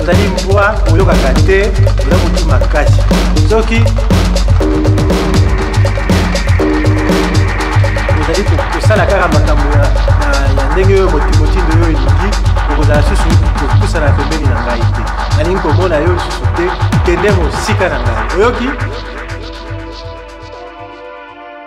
ozali mbwa oyokaka te oza motu makasi soki ozali kosala kaka makambo ya ndenge oyo motindo oyo elingi okozala susu kopusana pembeni na ngai te nalingi komona yo lisusu te kende mosika na ngai oyoki